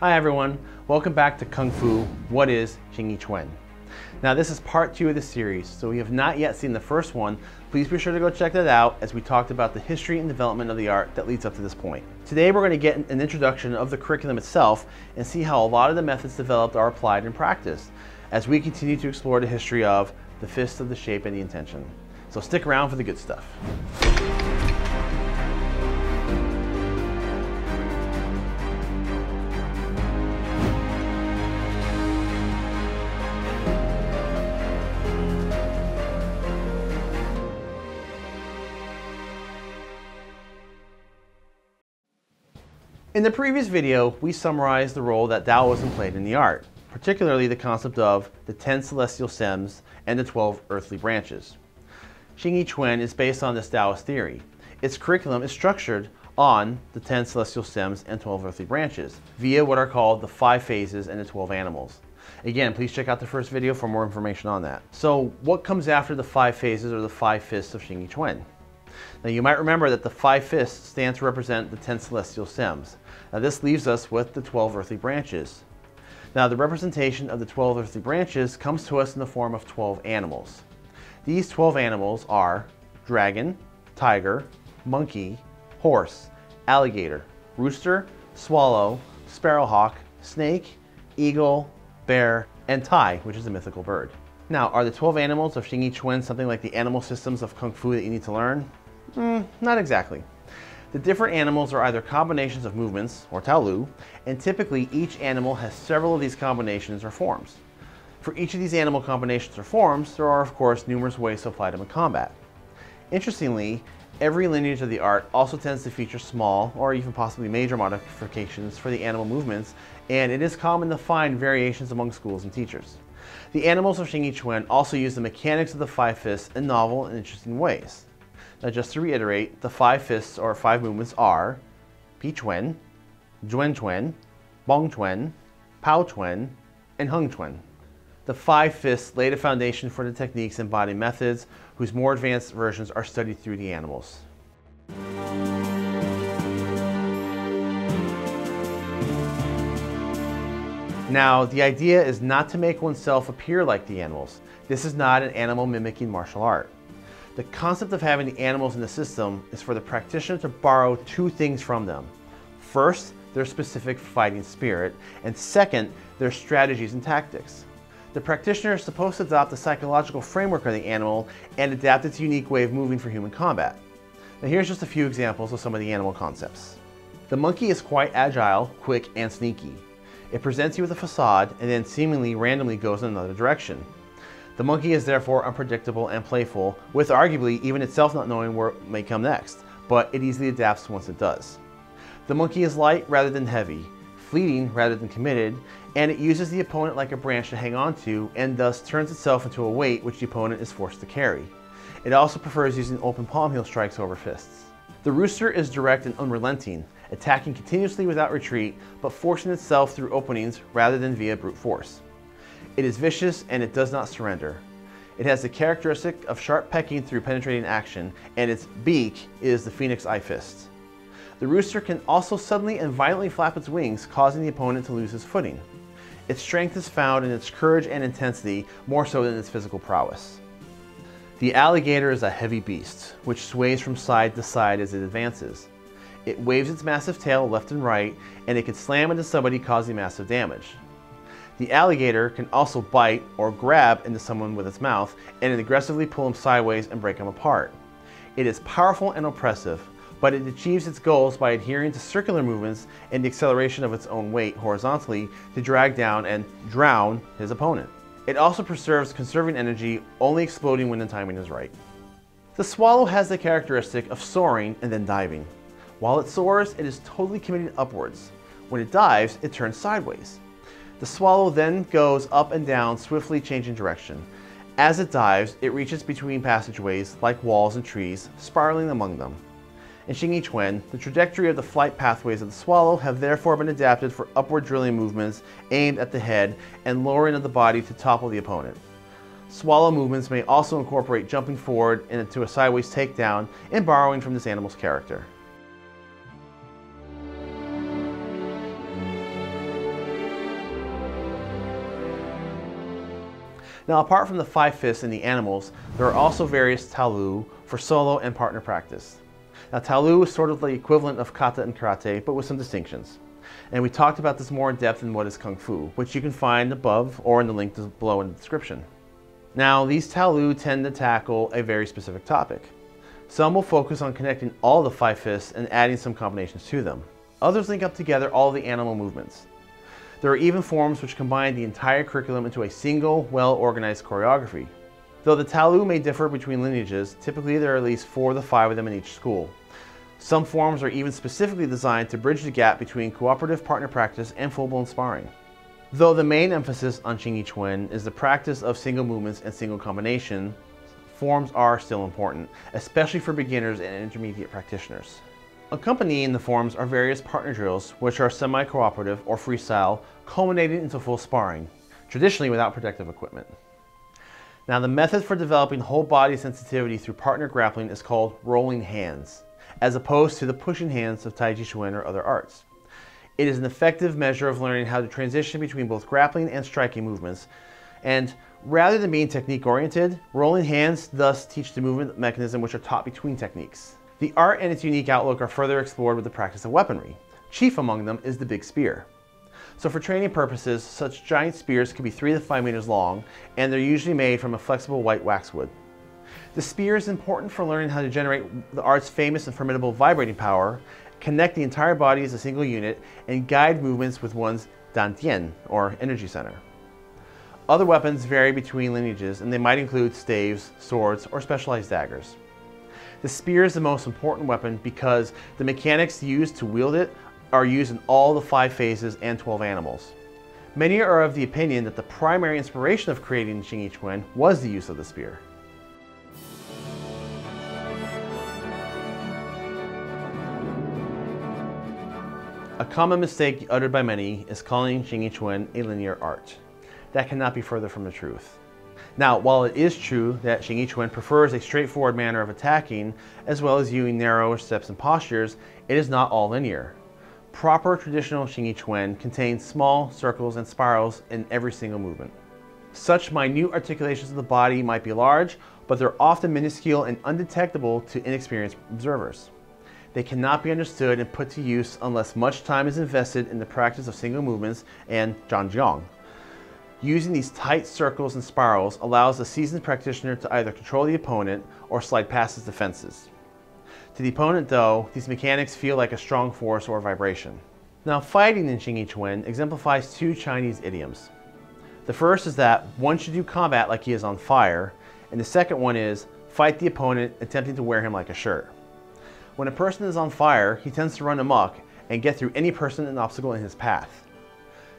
Hi everyone, welcome back to Kung Fu What is Xing Yi Chuan? Now this is part two of the series, so if you have not yet seen the first one, please be sure to go check that out as we talked about the history and development of the art that leads up to this point. Today we're going to get an introduction of the curriculum itself and see how a lot of the methods developed are applied in practice as we continue to explore the history of the fist of the shape and the intention. So stick around for the good stuff. In the previous video, we summarized the role that Taoism played in the art, particularly the concept of the 10 celestial stems and the 12 earthly branches. Xing Yi Chuan is based on this Taoist theory. Its curriculum is structured on the 10 celestial stems and 12 earthly branches via what are called the five phases and the 12 animals. Again, please check out the first video for more information on that. So what comes after the five phases or the five fists of Xing Yi Chuan? Now you might remember that the five fists stand to represent the 10 celestial stems. Now this leaves us with the 12 earthly branches. Now the representation of the 12 earthly branches comes to us in the form of 12 animals. These 12 animals are dragon, tiger, monkey, horse, alligator, rooster, swallow, sparrowhawk, snake, eagle, bear, and tai, which is a mythical bird. Now, are the 12 animals of Xing Yi Chuan something like the animal systems of Kung Fu that you need to learn? Mm, not exactly. The different animals are either combinations of movements, or Taolu, and typically each animal has several of these combinations or forms. For each of these animal combinations or forms, there are of course numerous ways to apply them in combat. Interestingly, every lineage of the art also tends to feature small or even possibly major modifications for the animal movements, and it is common to find variations among schools and teachers. The animals of Xing Yi also use the mechanics of the five fists in novel and interesting ways. Now just to reiterate, the five fists or five movements are Pi Chuan, Zhuan Chuan, Bong Chuan, Pao Chuan, and Hung Chuan. The five fists lay the foundation for the techniques and body methods whose more advanced versions are studied through the animals. Now, the idea is not to make oneself appear like the animals. This is not an animal mimicking martial art. The concept of having the animals in the system is for the practitioner to borrow two things from them. First, their specific fighting spirit, and second, their strategies and tactics. The practitioner is supposed to adopt the psychological framework of the animal and adapt its unique way of moving for human combat. Now here's just a few examples of some of the animal concepts. The monkey is quite agile, quick, and sneaky. It presents you with a facade and then seemingly randomly goes in another direction. The monkey is therefore unpredictable and playful, with arguably even itself not knowing where it may come next, but it easily adapts once it does. The monkey is light rather than heavy, fleeting rather than committed, and it uses the opponent like a branch to hang on to and thus turns itself into a weight which the opponent is forced to carry. It also prefers using open palm heel strikes over fists. The rooster is direct and unrelenting, attacking continuously without retreat, but forcing itself through openings rather than via brute force. It is vicious and it does not surrender. It has the characteristic of sharp pecking through penetrating action, and its beak is the phoenix eye fist. The rooster can also suddenly and violently flap its wings, causing the opponent to lose his footing. Its strength is found in its courage and intensity, more so than its physical prowess. The alligator is a heavy beast, which sways from side to side as it advances. It waves its massive tail left and right, and it can slam into somebody causing massive damage. The alligator can also bite or grab into someone with its mouth and aggressively pull them sideways and break them apart. It is powerful and oppressive, but it achieves its goals by adhering to circular movements and the acceleration of its own weight horizontally to drag down and drown his opponent. It also preserves conserving energy, only exploding when the timing is right. The swallow has the characteristic of soaring and then diving. While it soars, it is totally committed upwards. When it dives, it turns sideways. The swallow then goes up and down, swiftly changing direction. As it dives, it reaches between passageways, like walls and trees, spiraling among them. In Xing Chuan, the trajectory of the flight pathways of the swallow have therefore been adapted for upward drilling movements aimed at the head and lowering of the body to topple the opponent. Swallow movements may also incorporate jumping forward into a sideways takedown and borrowing from this animal's character. Now apart from the five fists in the animals, there are also various talu for solo and partner practice. Now talu is sort of the equivalent of kata and karate, but with some distinctions. And we talked about this more in depth in What is Kung Fu, which you can find above or in the link below in the description. Now these Talu tend to tackle a very specific topic. Some will focus on connecting all the five fists and adding some combinations to them. Others link up together all the animal movements. There are even forms which combine the entire curriculum into a single, well-organized choreography. Though the taolu may differ between lineages, typically there are at least four to five of them in each school. Some forms are even specifically designed to bridge the gap between cooperative partner practice and full-blown sparring. Though the main emphasis on Xing Yi Chuan is the practice of single movements and single combination, forms are still important, especially for beginners and intermediate practitioners. Accompanying the forms are various partner drills, which are semi-cooperative or freestyle, culminating into full sparring, traditionally without protective equipment. Now the method for developing whole body sensitivity through partner grappling is called rolling hands, as opposed to the pushing hands of Tai Chi Chuan or other arts. It is an effective measure of learning how to transition between both grappling and striking movements, and rather than being technique oriented, rolling hands thus teach the movement mechanism which are taught between techniques. The art and its unique outlook are further explored with the practice of weaponry. Chief among them is the big spear. So for training purposes, such giant spears can be 3 to 5 meters long, and they're usually made from a flexible white waxwood. The spear is important for learning how to generate the art's famous and formidable vibrating power, connect the entire body as a single unit, and guide movements with one's dantian, or energy center. Other weapons vary between lineages, and they might include staves, swords, or specialized daggers. The spear is the most important weapon because the mechanics used to wield it are used in all the five phases and 12 animals. Many are of the opinion that the primary inspiration of creating Xing Yi Chuan was the use of the spear. A common mistake uttered by many is calling Xing Yi Chuan a linear art. That cannot be further from the truth. Now, while it is true that Xing Yi prefers a straightforward manner of attacking, as well as using narrower steps and postures, it is not all linear. Proper traditional Xing Yi contains small circles and spirals in every single movement. Such minute articulations of the body might be large, but they're often minuscule and undetectable to inexperienced observers. They cannot be understood and put to use unless much time is invested in the practice of single movements and Zhan Zhuang. Using these tight circles and spirals allows the seasoned practitioner to either control the opponent or slide past his defenses. To the opponent though, these mechanics feel like a strong force or vibration. Now fighting in Xing Chuan exemplifies two Chinese idioms. The first is that one should do combat like he is on fire, and the second one is fight the opponent attempting to wear him like a shirt. When a person is on fire, he tends to run amok and get through any person and obstacle in his path.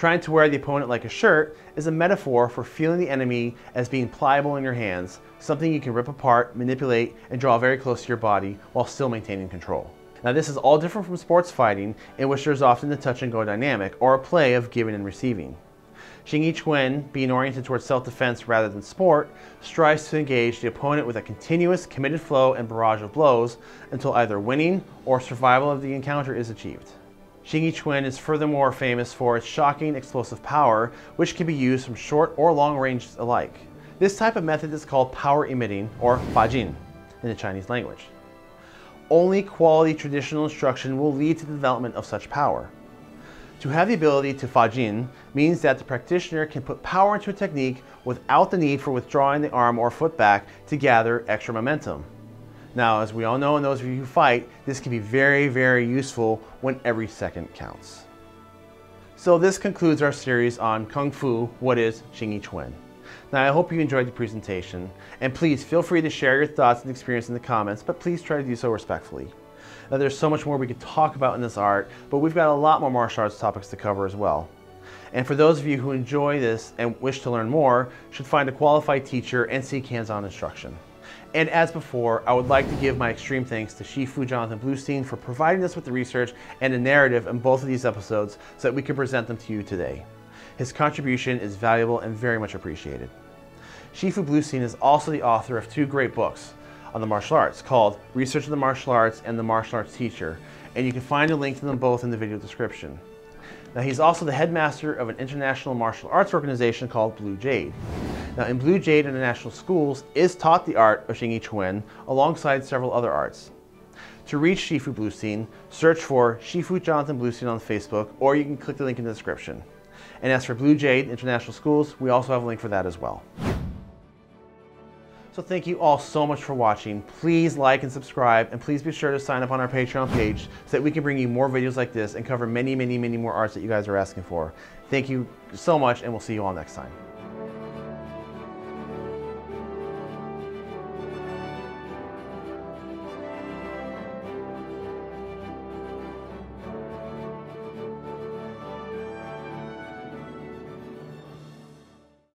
Trying to wear the opponent like a shirt is a metaphor for feeling the enemy as being pliable in your hands, something you can rip apart, manipulate, and draw very close to your body while still maintaining control. Now this is all different from sports fighting, in which there's often the touch and go dynamic, or a play of giving and receiving. Xing Yi Chuan, being oriented towards self-defense rather than sport, strives to engage the opponent with a continuous, committed flow and barrage of blows until either winning or survival of the encounter is achieved. Xing Yi Chuan is furthermore famous for its shocking explosive power, which can be used from short or long ranges alike. This type of method is called power emitting, or Fajin, in the Chinese language. Only quality traditional instruction will lead to the development of such power. To have the ability to Fajin means that the practitioner can put power into a technique without the need for withdrawing the arm or foot back to gather extra momentum. Now, as we all know, and those of you who fight, this can be very, very useful when every second counts. So this concludes our series on Kung Fu, what is Xing Yi Chuan. Now, I hope you enjoyed the presentation, and please feel free to share your thoughts and experience in the comments, but please try to do so respectfully. Now, there's so much more we could talk about in this art, but we've got a lot more martial arts topics to cover as well. And for those of you who enjoy this and wish to learn more, should find a qualified teacher and seek hands-on instruction. And as before, I would like to give my extreme thanks to Shifu Jonathan Bluestein for providing us with the research and the narrative in both of these episodes so that we can present them to you today. His contribution is valuable and very much appreciated. Shifu Bluestein is also the author of two great books on the martial arts called Research of the Martial Arts and The Martial Arts Teacher, and you can find a link to them both in the video description. Now he's also the headmaster of an international martial arts organization called Blue Jade. Now in Blue Jade International Schools is taught the art of Xingyi Chuan alongside several other arts. To reach Shifu Bluestein, search for Shifu Jonathan Bluestein on Facebook or you can click the link in the description. And as for Blue Jade International Schools, we also have a link for that as well. So thank you all so much for watching. Please like and subscribe, and please be sure to sign up on our Patreon page so that we can bring you more videos like this and cover many, many, many more arts that you guys are asking for. Thank you so much, and we'll see you all next time.